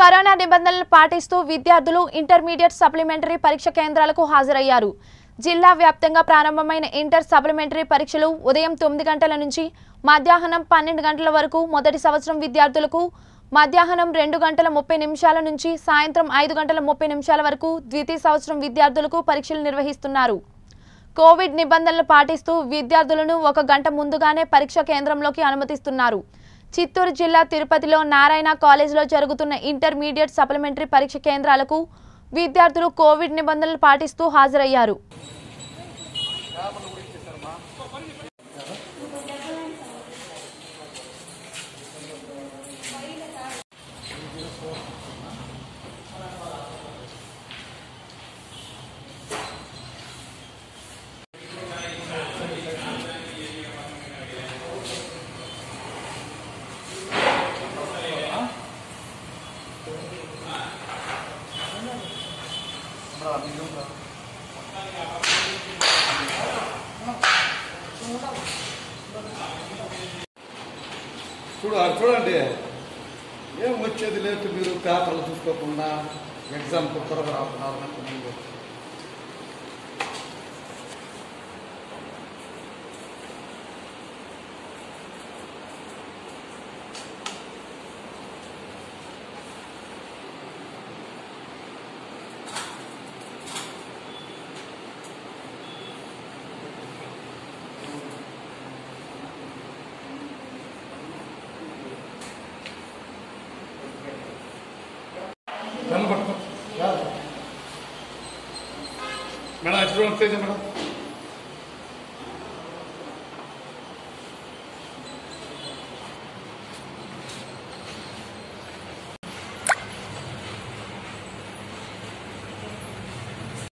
Corona నిబంధనలు పాటిస్తూ విద్యార్థులు ఇంటర్మీడియట్ సప్లిమెంటరీ పరీక్ష కేంద్రాలకు హాజరయ్యారు. జిల్లా వ్యాప్తంగా ప్రారంభమైన ఇంటర్ సప్లిమెంటరీ పరీక్షలు ఉదయం తొమ్మిది గంటల నుంచి మధ్యాహ్నం పన్నెండు గంటల వరకు మొదటి సంవత్సరం విద్యార్థులకు మధ్యాహ్నం రెండు గంటల ముప్పై నిమిషాల నుంచి సాయంత్రం ఐదు గంటల ముప్పై నిమిషాల వరకు ద్వితీయ సంవత్సరం విద్యార్థులకు పరీక్షలు నిర్వహిస్తున్నారు. కోవిడ్ నిబంధనలు పాటిస్తూ విద్యార్థులను ఒక గంట ముందుగానే పరీక్ష కేంద్రంలోకి అనుమతిస్తున్నారు. చిత్తూరు జిల్లా తిరుపతిలో నారాయణ కాలేజీలో జరుగుతున్న ఇంటర్మీడియట్ సప్లిమెంటరీ పరీక్ష కేంద్రాలకు విద్యార్థులు కోవిడ్ నిబంధనలు పాటిస్తూ హాజరయ్యారు. చూడు అది చూడండి. ఏం వచ్చేది లేదు మీరు పేపర్లు చూసుకోకుండా ఎగ్జామ్ త్వరగా రాకున్నారు ನನ್ನ ಕೊಟ್ಟು ಅಂತ ಇದೆ ಮೇಡಮ್.